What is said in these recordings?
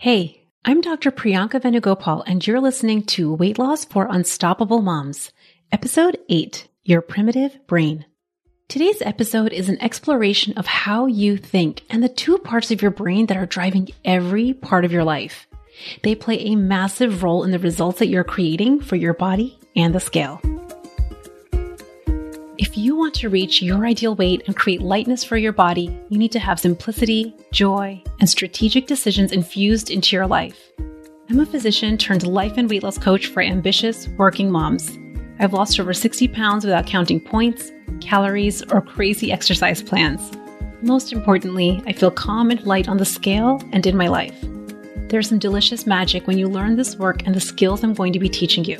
Hey, I'm Dr. Priyanka Venugopal, and you're listening to Weight Loss for Unstoppable Moms, Episode 8 Your Primitive Brain. Today's episode is an exploration of how you think and the two parts of your brain that are driving every part of your life. They play a massive role in the results that you're creating for your body and the scale. If you want to reach your ideal weight and create lightness for your body, you need to have simplicity, joy, and strategic decisions infused into your life. I'm a physician turned life and weight loss coach for ambitious working moms. I've lost over 60 pounds without counting points, calories, or crazy exercise plans. Most importantly, I feel calm and light on the scale and in my life. There's some delicious magic when you learn this work and the skills I'm going to be teaching you.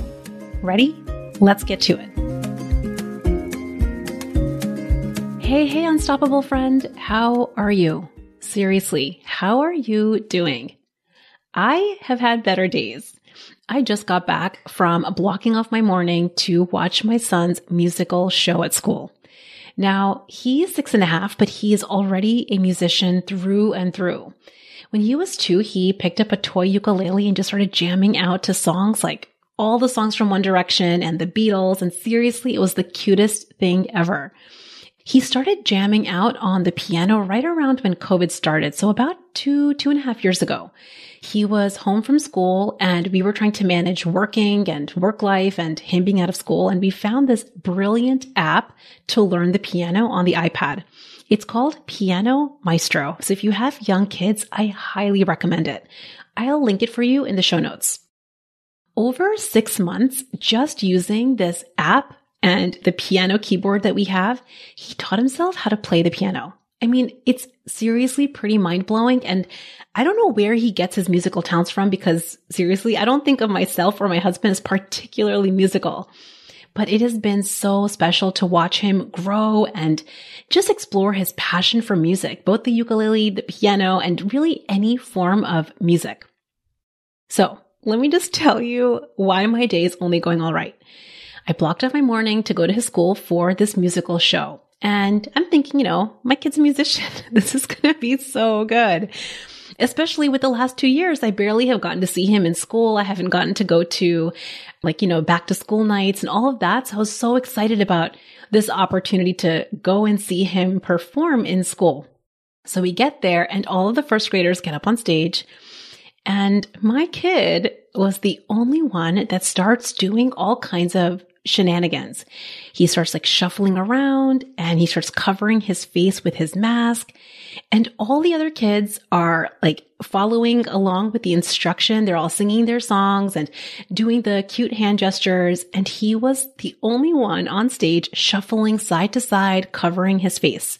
Ready? Let's get to it. Hey, hey, unstoppable friend, how are you? Seriously, how are you doing? I have had better days. I just got back from blocking off my morning to watch my son's musical show at school. Now, he's six and a half, but he is already a musician through and through. When he was two, he picked up a toy ukulele and just started jamming out to songs like all the songs from One Direction and the Beatles. And seriously, it was the cutest thing ever. He started jamming out on the piano right around when COVID started. So about two, two and a half years ago. He was home from school and we were trying to manage working and work life and him being out of school. And we found this brilliant app to learn the piano on the iPad. It's called Piano Maestro. So if you have young kids, I highly recommend it. I'll link it for you in the show notes. Over six months, just using this app and the piano keyboard that we have, he taught himself how to play the piano. I mean, it's seriously pretty mind blowing. And I don't know where he gets his musical talents from because seriously, I don't think of myself or my husband as particularly musical. But it has been so special to watch him grow and just explore his passion for music, both the ukulele, the piano, and really any form of music. So let me just tell you why my day is only going all right. I blocked off my morning to go to his school for this musical show. And I'm thinking, you know, my kid's a musician. this is going to be so good. Especially with the last two years, I barely have gotten to see him in school. I haven't gotten to go to like, you know, back to school nights and all of that. So I was so excited about this opportunity to go and see him perform in school. So we get there and all of the first graders get up on stage and my kid was the only one that starts doing all kinds of shenanigans. He starts like shuffling around and he starts covering his face with his mask. And all the other kids are like following along with the instruction. They're all singing their songs and doing the cute hand gestures. And he was the only one on stage shuffling side to side, covering his face.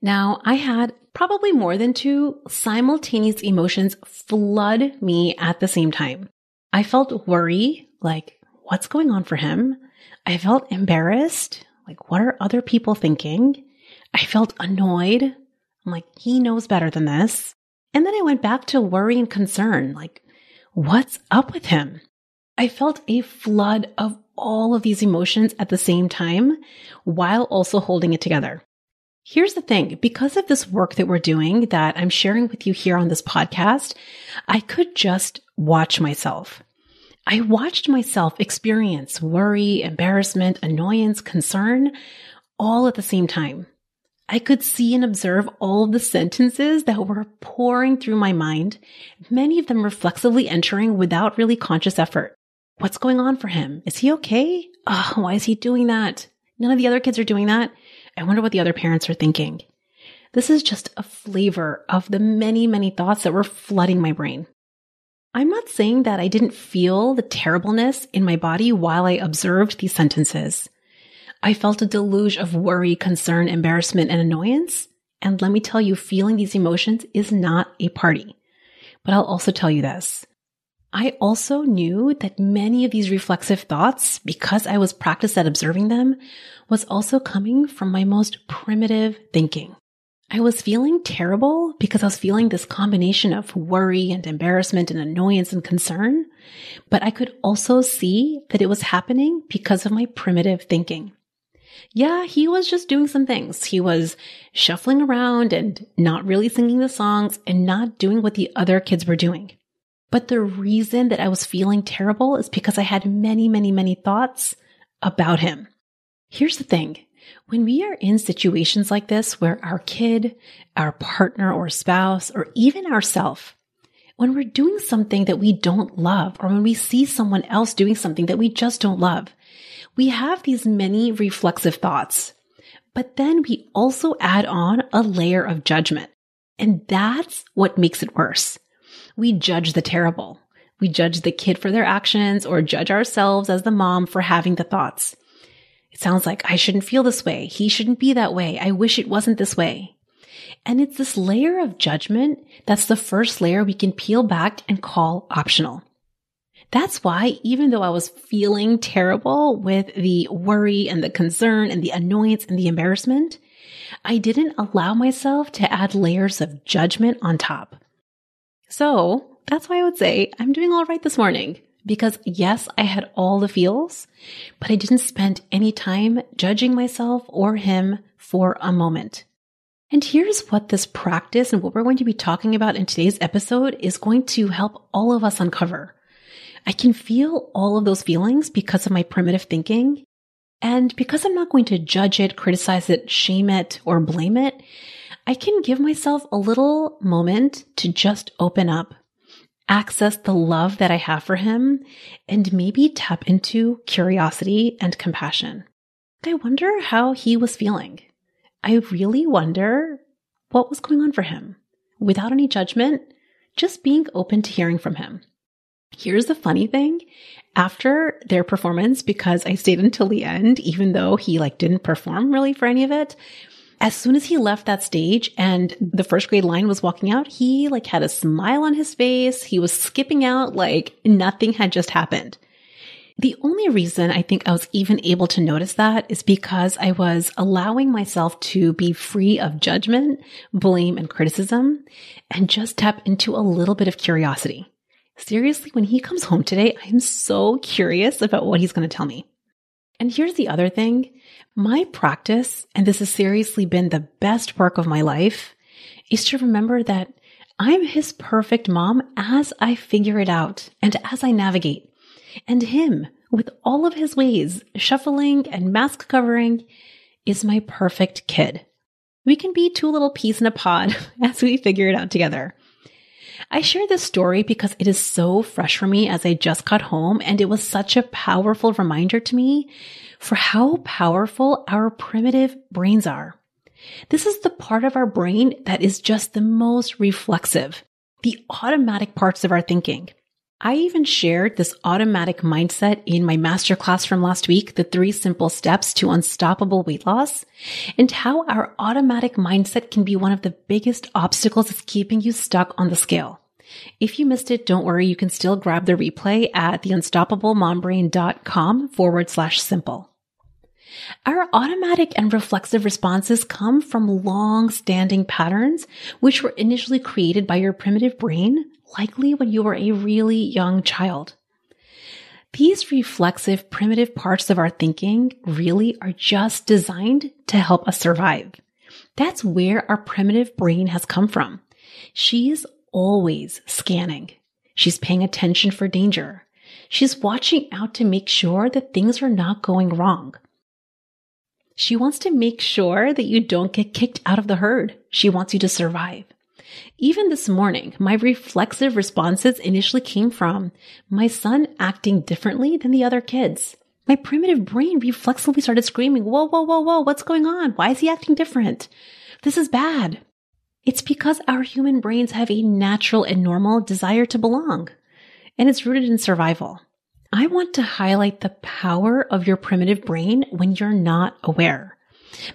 Now I had probably more than two simultaneous emotions flood me at the same time. I felt worry, like, what's going on for him? I felt embarrassed. Like, what are other people thinking? I felt annoyed. I'm like, he knows better than this. And then I went back to worry and concern. Like, what's up with him? I felt a flood of all of these emotions at the same time while also holding it together. Here's the thing. Because of this work that we're doing that I'm sharing with you here on this podcast, I could just watch myself. I watched myself experience worry, embarrassment, annoyance, concern all at the same time. I could see and observe all the sentences that were pouring through my mind, many of them reflexively entering without really conscious effort. What's going on for him? Is he okay? Oh, why is he doing that? None of the other kids are doing that. I wonder what the other parents are thinking. This is just a flavor of the many, many thoughts that were flooding my brain. I'm not saying that I didn't feel the terribleness in my body while I observed these sentences. I felt a deluge of worry, concern, embarrassment, and annoyance. And let me tell you, feeling these emotions is not a party. But I'll also tell you this. I also knew that many of these reflexive thoughts, because I was practiced at observing them, was also coming from my most primitive thinking. I was feeling terrible because I was feeling this combination of worry and embarrassment and annoyance and concern. But I could also see that it was happening because of my primitive thinking. Yeah, he was just doing some things. He was shuffling around and not really singing the songs and not doing what the other kids were doing. But the reason that I was feeling terrible is because I had many, many, many thoughts about him. Here's the thing. When we are in situations like this where our kid, our partner or spouse, or even ourself, when we're doing something that we don't love, or when we see someone else doing something that we just don't love, we have these many reflexive thoughts. But then we also add on a layer of judgment. And that's what makes it worse. We judge the terrible. We judge the kid for their actions or judge ourselves as the mom for having the thoughts. It sounds like I shouldn't feel this way. He shouldn't be that way. I wish it wasn't this way. And it's this layer of judgment that's the first layer we can peel back and call optional. That's why even though I was feeling terrible with the worry and the concern and the annoyance and the embarrassment, I didn't allow myself to add layers of judgment on top. So that's why I would say I'm doing all right this morning because yes, I had all the feels, but I didn't spend any time judging myself or him for a moment. And here's what this practice and what we're going to be talking about in today's episode is going to help all of us uncover. I can feel all of those feelings because of my primitive thinking. And because I'm not going to judge it, criticize it, shame it, or blame it, I can give myself a little moment to just open up access the love that I have for him, and maybe tap into curiosity and compassion. I wonder how he was feeling. I really wonder what was going on for him without any judgment, just being open to hearing from him. Here's the funny thing. After their performance, because I stayed until the end, even though he like didn't perform really for any of it, as soon as he left that stage and the first grade line was walking out, he like had a smile on his face. He was skipping out like nothing had just happened. The only reason I think I was even able to notice that is because I was allowing myself to be free of judgment, blame, and criticism and just tap into a little bit of curiosity. Seriously, when he comes home today, I'm so curious about what he's going to tell me. And here's the other thing. My practice, and this has seriously been the best work of my life, is to remember that I'm his perfect mom as I figure it out and as I navigate. And him, with all of his ways, shuffling and mask covering, is my perfect kid. We can be two little peas in a pod as we figure it out together. I share this story because it is so fresh for me as I just got home and it was such a powerful reminder to me for how powerful our primitive brains are. This is the part of our brain that is just the most reflexive, the automatic parts of our thinking. I even shared this automatic mindset in my masterclass from last week, the three simple steps to unstoppable weight loss, and how our automatic mindset can be one of the biggest obstacles that's keeping you stuck on the scale. If you missed it, don't worry. You can still grab the replay at theunstoppablemombrain.com forward slash simple. Our automatic and reflexive responses come from long standing patterns, which were initially created by your primitive brain, likely when you were a really young child. These reflexive, primitive parts of our thinking really are just designed to help us survive. That's where our primitive brain has come from. She's always scanning. She's paying attention for danger. She's watching out to make sure that things are not going wrong. She wants to make sure that you don't get kicked out of the herd. She wants you to survive. Even this morning, my reflexive responses initially came from my son acting differently than the other kids. My primitive brain reflexively started screaming, whoa, whoa, whoa, whoa, what's going on? Why is he acting different? This is bad. It's because our human brains have a natural and normal desire to belong, and it's rooted in survival. I want to highlight the power of your primitive brain when you're not aware.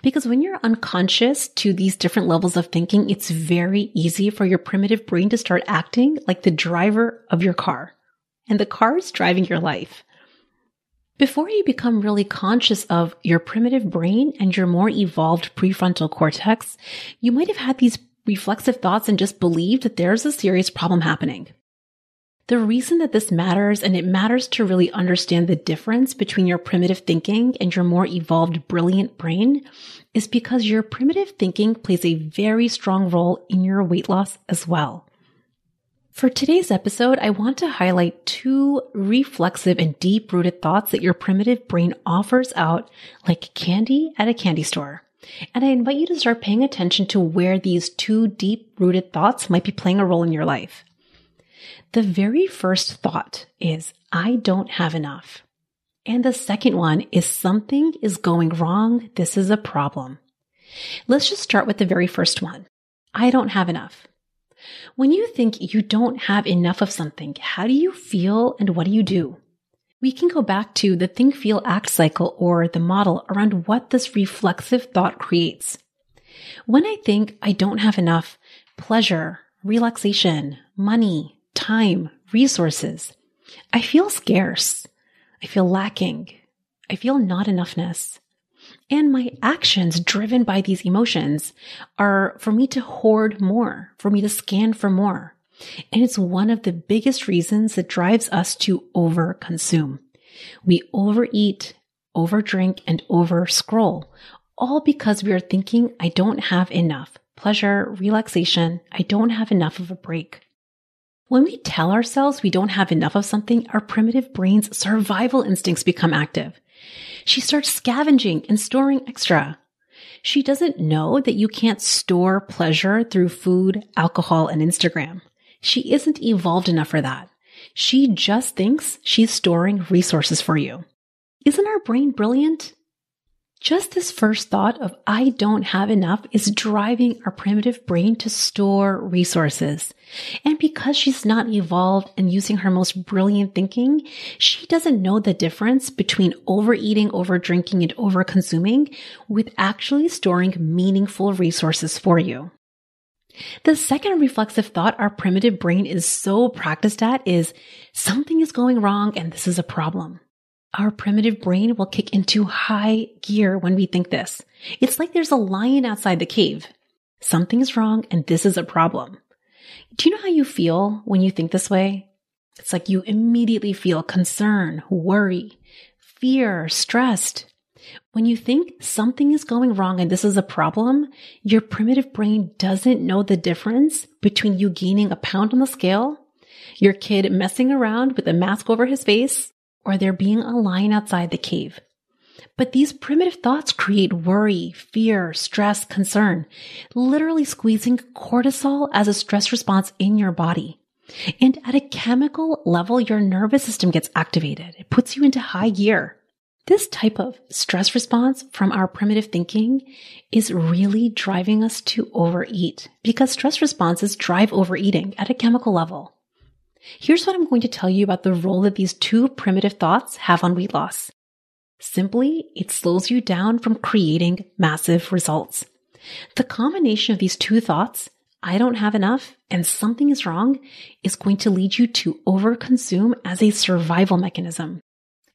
Because when you're unconscious to these different levels of thinking, it's very easy for your primitive brain to start acting like the driver of your car. And the car is driving your life. Before you become really conscious of your primitive brain and your more evolved prefrontal cortex, you might have had these reflexive thoughts and just believed that there's a serious problem happening. The reason that this matters, and it matters to really understand the difference between your primitive thinking and your more evolved, brilliant brain, is because your primitive thinking plays a very strong role in your weight loss as well. For today's episode, I want to highlight two reflexive and deep rooted thoughts that your primitive brain offers out like candy at a candy store. And I invite you to start paying attention to where these two deep rooted thoughts might be playing a role in your life. The very first thought is, I don't have enough. And the second one is something is going wrong. This is a problem. Let's just start with the very first one. I don't have enough. When you think you don't have enough of something, how do you feel and what do you do? We can go back to the think, feel, act cycle or the model around what this reflexive thought creates. When I think I don't have enough pleasure, relaxation, money, time, resources, I feel scarce. I feel lacking. I feel not enoughness. And my actions driven by these emotions are for me to hoard more, for me to scan for more. And it's one of the biggest reasons that drives us to overconsume. We overeat, overdrink, and over scroll, all because we are thinking, I don't have enough pleasure, relaxation. I don't have enough of a break. When we tell ourselves we don't have enough of something, our primitive brain's survival instincts become active. She starts scavenging and storing extra. She doesn't know that you can't store pleasure through food, alcohol, and Instagram. She isn't evolved enough for that. She just thinks she's storing resources for you. Isn't our brain brilliant? Just this first thought of I don't have enough is driving our primitive brain to store resources. And because she's not evolved and using her most brilliant thinking, she doesn't know the difference between overeating, overdrinking, and overconsuming with actually storing meaningful resources for you. The second reflexive thought our primitive brain is so practiced at is something is going wrong and this is a problem. Our primitive brain will kick into high gear when we think this. It's like there's a lion outside the cave. Something's wrong and this is a problem. Do you know how you feel when you think this way? It's like you immediately feel concern, worry, fear, stressed. When you think something is going wrong and this is a problem, your primitive brain doesn't know the difference between you gaining a pound on the scale, your kid messing around with a mask over his face, or there being a lion outside the cave. But these primitive thoughts create worry, fear, stress, concern, literally squeezing cortisol as a stress response in your body. And at a chemical level, your nervous system gets activated. It puts you into high gear. This type of stress response from our primitive thinking is really driving us to overeat because stress responses drive overeating at a chemical level. Here's what I'm going to tell you about the role that these two primitive thoughts have on weight loss. Simply, it slows you down from creating massive results. The combination of these two thoughts, I don't have enough and something is wrong, is going to lead you to overconsume as a survival mechanism.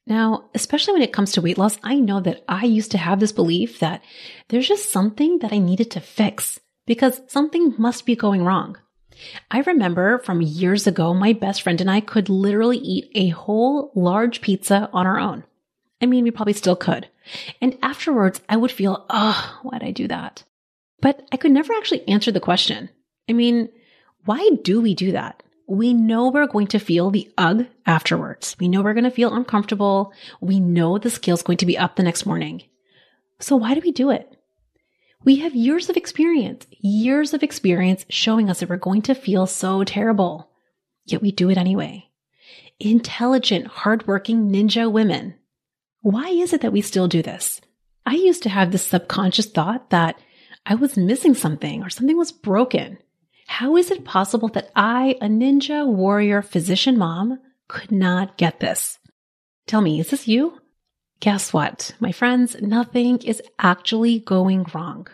Now, especially when it comes to weight loss, I know that I used to have this belief that there's just something that I needed to fix because something must be going wrong. I remember from years ago, my best friend and I could literally eat a whole large pizza on our own. I mean, we probably still could. And afterwards, I would feel, oh, why'd I do that? But I could never actually answer the question. I mean, why do we do that? We know we're going to feel the ugh afterwards. We know we're going to feel uncomfortable. We know the scale's going to be up the next morning. So why do we do it? We have years of experience, years of experience showing us that we're going to feel so terrible. Yet we do it anyway. Intelligent, hardworking ninja women. Why is it that we still do this? I used to have this subconscious thought that I was missing something or something was broken. How is it possible that I, a ninja warrior physician mom, could not get this? Tell me, is this you? Guess what? My friends, nothing is actually going wrong.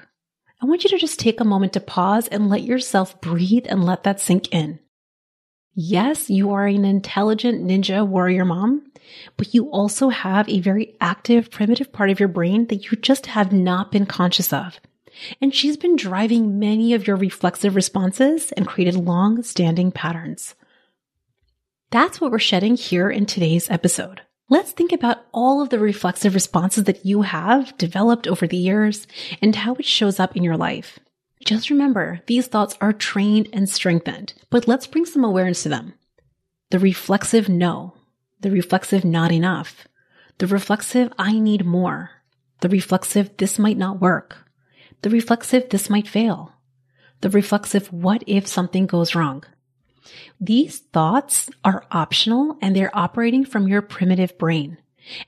I want you to just take a moment to pause and let yourself breathe and let that sink in. Yes, you are an intelligent ninja warrior mom, but you also have a very active primitive part of your brain that you just have not been conscious of. And she's been driving many of your reflexive responses and created long standing patterns. That's what we're shedding here in today's episode. Let's think about all of the reflexive responses that you have developed over the years and how it shows up in your life. Just remember, these thoughts are trained and strengthened, but let's bring some awareness to them. The reflexive no, the reflexive not enough, the reflexive I need more, the reflexive this might not work, the reflexive this might fail, the reflexive what if something goes wrong. These thoughts are optional and they're operating from your primitive brain.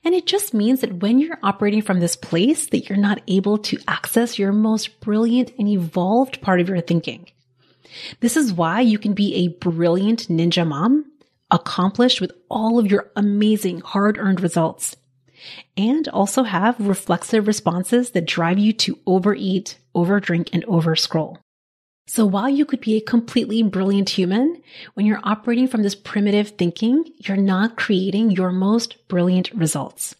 And it just means that when you're operating from this place that you're not able to access your most brilliant and evolved part of your thinking. This is why you can be a brilliant ninja mom, accomplished with all of your amazing hard earned results, and also have reflexive responses that drive you to overeat, overdrink, and overscroll. So while you could be a completely brilliant human, when you're operating from this primitive thinking, you're not creating your most brilliant results.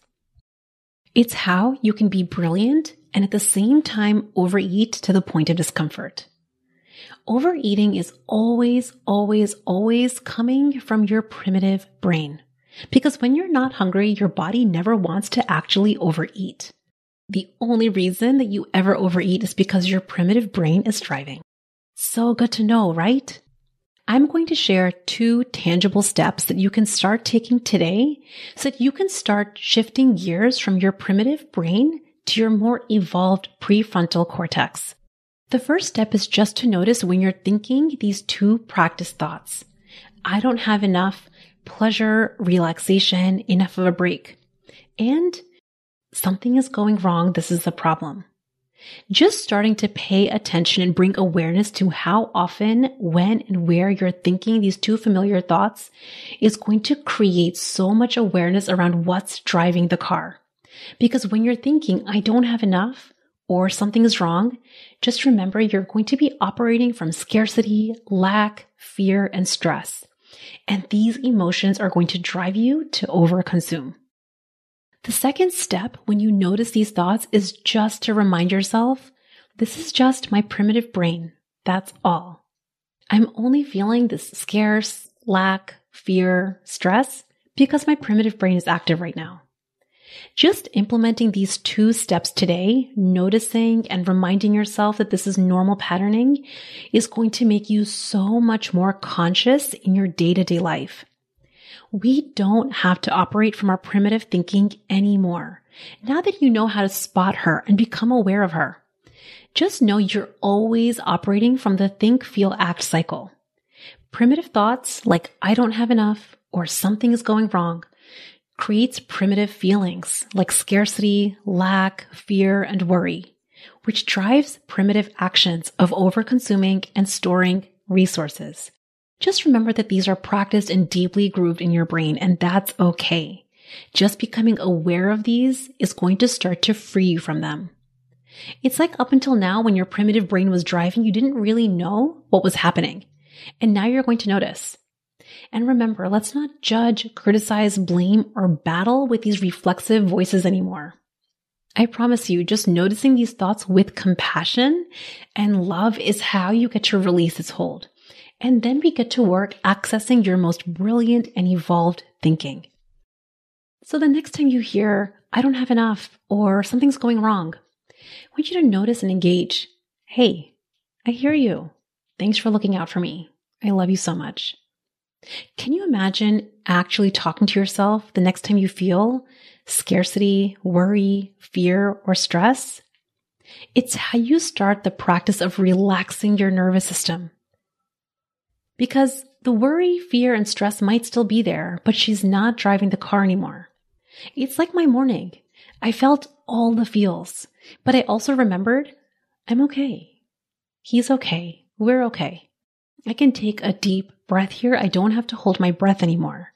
It's how you can be brilliant and at the same time overeat to the point of discomfort. Overeating is always, always, always coming from your primitive brain. Because when you're not hungry, your body never wants to actually overeat. The only reason that you ever overeat is because your primitive brain is striving. So good to know, right? I'm going to share two tangible steps that you can start taking today so that you can start shifting gears from your primitive brain to your more evolved prefrontal cortex. The first step is just to notice when you're thinking these two practice thoughts. I don't have enough pleasure, relaxation, enough of a break. And something is going wrong. This is the problem. Just starting to pay attention and bring awareness to how often, when, and where you're thinking these two familiar thoughts is going to create so much awareness around what's driving the car. Because when you're thinking, I don't have enough, or something is wrong, just remember you're going to be operating from scarcity, lack, fear, and stress. And these emotions are going to drive you to overconsume. The second step when you notice these thoughts is just to remind yourself this is just my primitive brain. That's all. I'm only feeling this scarce, lack, fear, stress because my primitive brain is active right now. Just implementing these two steps today, noticing and reminding yourself that this is normal patterning is going to make you so much more conscious in your day to day life we don't have to operate from our primitive thinking anymore. Now that you know how to spot her and become aware of her, just know you're always operating from the think, feel, act cycle. Primitive thoughts like I don't have enough or something is going wrong creates primitive feelings like scarcity, lack, fear, and worry, which drives primitive actions of overconsuming and storing resources. Just remember that these are practiced and deeply grooved in your brain, and that's okay. Just becoming aware of these is going to start to free you from them. It's like up until now, when your primitive brain was driving, you didn't really know what was happening. And now you're going to notice. And remember, let's not judge, criticize, blame, or battle with these reflexive voices anymore. I promise you, just noticing these thoughts with compassion and love is how you get to release its hold. And then we get to work accessing your most brilliant and evolved thinking. So the next time you hear, I don't have enough or something's going wrong, I want you to notice and engage. Hey, I hear you. Thanks for looking out for me. I love you so much. Can you imagine actually talking to yourself the next time you feel scarcity, worry, fear, or stress? It's how you start the practice of relaxing your nervous system because the worry, fear, and stress might still be there, but she's not driving the car anymore. It's like my morning. I felt all the feels, but I also remembered I'm okay. He's okay. We're okay. I can take a deep breath here. I don't have to hold my breath anymore.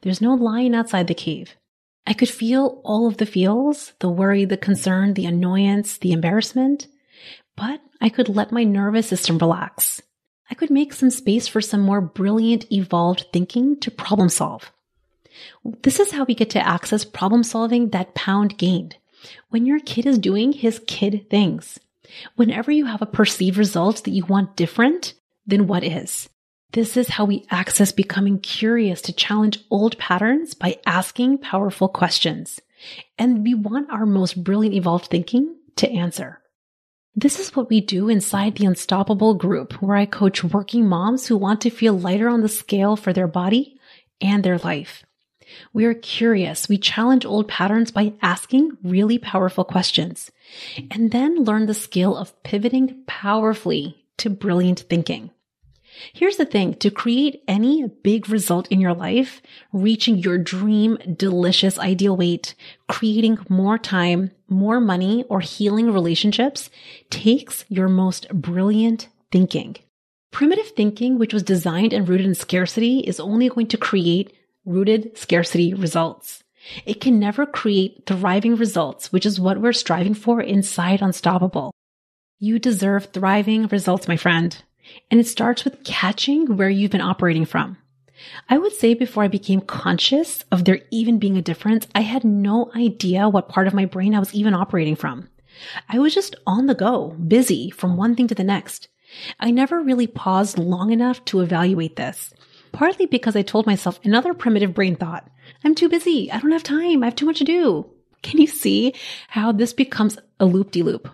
There's no lion outside the cave. I could feel all of the feels, the worry, the concern, the annoyance, the embarrassment, but I could let my nervous system relax. I could make some space for some more brilliant, evolved thinking to problem solve. This is how we get to access problem solving that pound gained. When your kid is doing his kid things. Whenever you have a perceived result that you want different than what is. This is how we access becoming curious to challenge old patterns by asking powerful questions. And we want our most brilliant evolved thinking to answer. This is what we do inside the Unstoppable group, where I coach working moms who want to feel lighter on the scale for their body and their life. We are curious. We challenge old patterns by asking really powerful questions and then learn the skill of pivoting powerfully to brilliant thinking. Here's the thing to create any big result in your life, reaching your dream, delicious ideal weight, creating more time, more money, or healing relationships takes your most brilliant thinking. Primitive thinking, which was designed and rooted in scarcity, is only going to create rooted scarcity results. It can never create thriving results, which is what we're striving for inside Unstoppable. You deserve thriving results, my friend. And it starts with catching where you've been operating from. I would say before I became conscious of there even being a difference, I had no idea what part of my brain I was even operating from. I was just on the go, busy from one thing to the next. I never really paused long enough to evaluate this, partly because I told myself another primitive brain thought, I'm too busy. I don't have time. I have too much to do. Can you see how this becomes a loop de loop?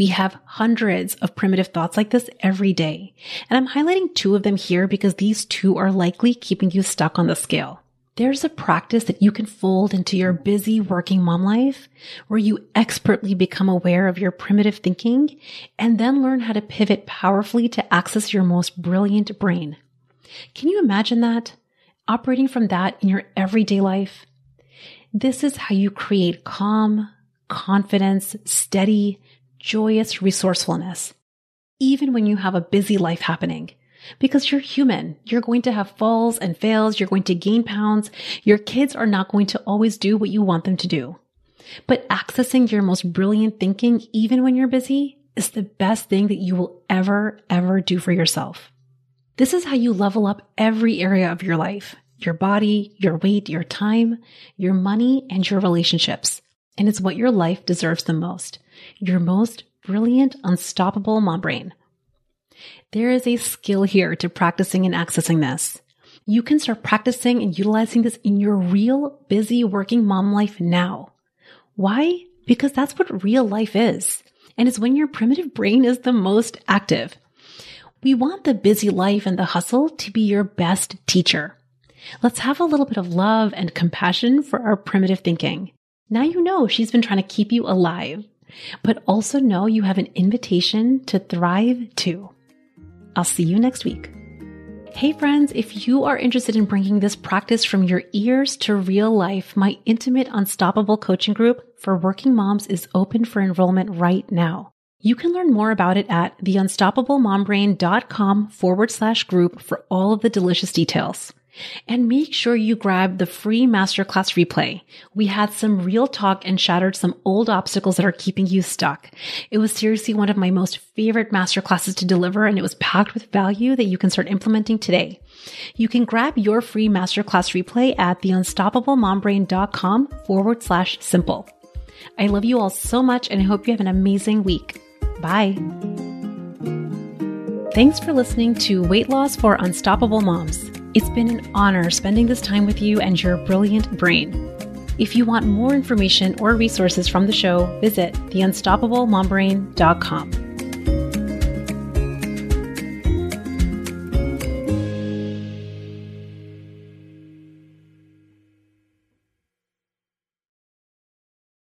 We have hundreds of primitive thoughts like this every day. And I'm highlighting two of them here because these two are likely keeping you stuck on the scale. There's a practice that you can fold into your busy working mom life where you expertly become aware of your primitive thinking and then learn how to pivot powerfully to access your most brilliant brain. Can you imagine that? Operating from that in your everyday life? This is how you create calm, confidence, steady, joyous resourcefulness, even when you have a busy life happening. Because you're human. You're going to have falls and fails. You're going to gain pounds. Your kids are not going to always do what you want them to do. But accessing your most brilliant thinking, even when you're busy, is the best thing that you will ever, ever do for yourself. This is how you level up every area of your life your body, your weight, your time, your money, and your relationships. And it's what your life deserves the most your most brilliant, unstoppable mom brain. There is a skill here to practicing and accessing this. You can start practicing and utilizing this in your real busy working mom life now. Why? Because that's what real life is. And it's when your primitive brain is the most active. We want the busy life and the hustle to be your best teacher. Let's have a little bit of love and compassion for our primitive thinking. Now you know she's been trying to keep you alive but also know you have an invitation to thrive too. I'll see you next week. Hey friends, if you are interested in bringing this practice from your ears to real life, my intimate unstoppable coaching group for working moms is open for enrollment right now. You can learn more about it at theunstoppablemombrain.com forward slash group for all of the delicious details. And make sure you grab the free masterclass replay. We had some real talk and shattered some old obstacles that are keeping you stuck. It was seriously one of my most favorite masterclasses to deliver, and it was packed with value that you can start implementing today. You can grab your free masterclass replay at theunstoppablemombrain.com forward slash simple. I love you all so much, and I hope you have an amazing week. Bye. Thanks for listening to Weight Loss for Unstoppable Moms. It's been an honor spending this time with you and your brilliant brain. If you want more information or resources from the show, visit theunstoppablemombrain.com.